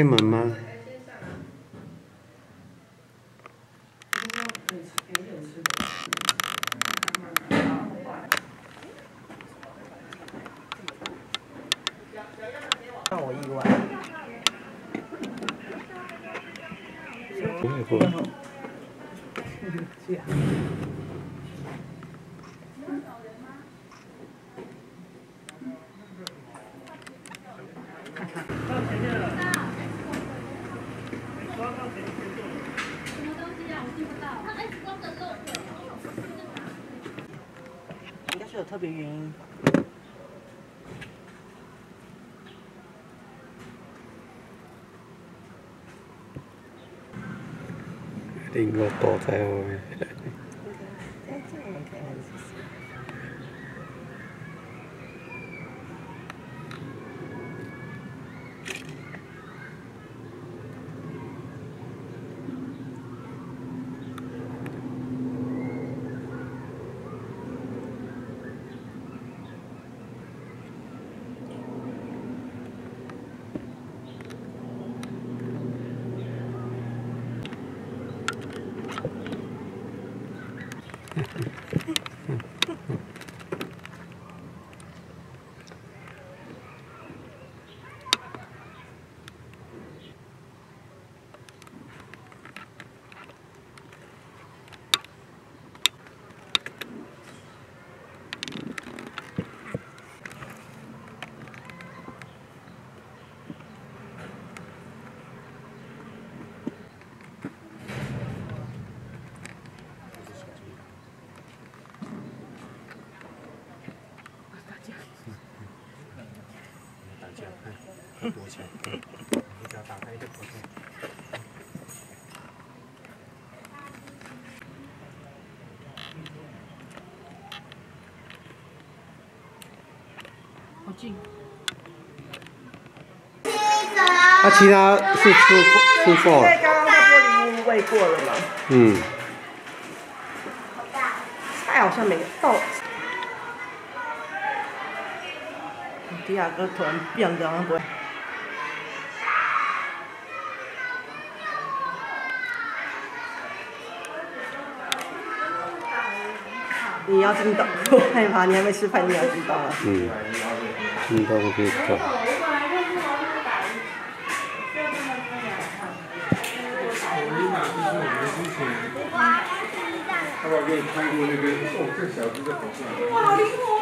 开门吗？让我意外。不会做有特别原因。零个躲在后面。躲起来，你只要打开一个口袋。好近。那其他是出出货因为了。刚刚在玻璃屋喂过了嘛，嗯，菜好像没有到。迪亚哥突然变得好像不会。你要知道，我害怕你还没吃饭，你要知道了。嗯，运动去走。要不要给你看过那个？哦，这小只的好看。